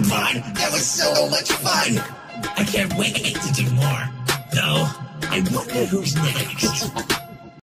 my mind. That was so much fun. I can't wait to do more. Though, I wonder who's next.